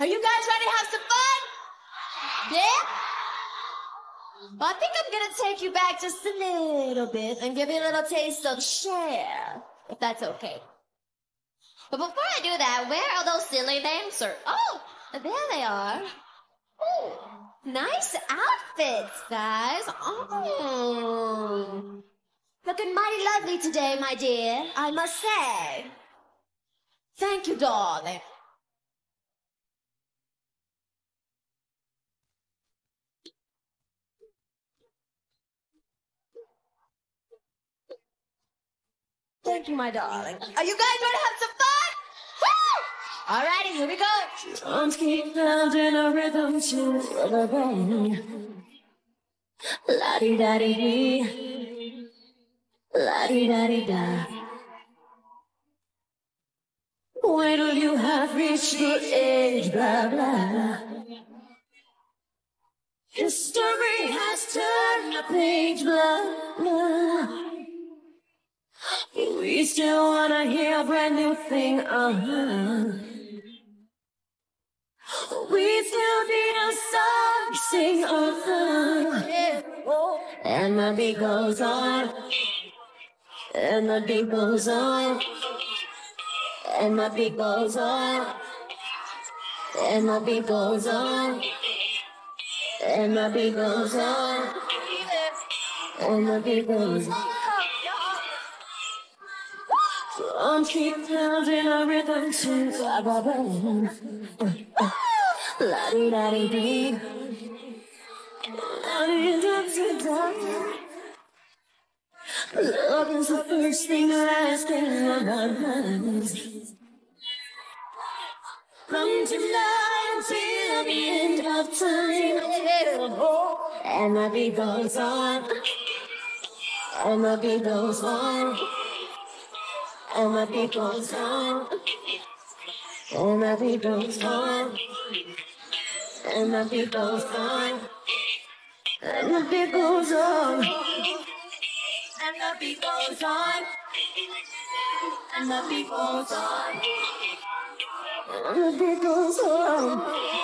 Are you guys ready to have some fun? Yeah? Well, I think I'm gonna take you back just a little bit and give you a little taste of Cher, if that's okay. But before I do that, where are those silly dancers? Oh, there they are. Oh, nice outfits, guys. Oh. Looking mighty lovely today, my dear, I must say. Thank you, darling. Thank you, my darling. Are you guys ready to have some fun? Woo! Alrighty, here we go. Drums keep pounding a rhythm to the bang. La di da di. La di da di da. Till you have reached good age, blah blah. History has turned a page, blah blah. We still wanna hear a brand new thing, uh-huh. We still need a song sing, uh-huh. And the beat goes on, and the beat goes on, and the beat goes on, and the beat goes on, and the beat goes on, and the beat goes on. Drums keep pounding a rhythm to la ba ba la di da di dee. La di da di da. Love is the first thing last thing on my mind. From tonight until the end of time, and the beat goes on, and the beat goes on. And my beat goes on. And my beat goes on. And my beat goes on. And the beat goes on. And the beat goes on. And the beat goes on. Goes on.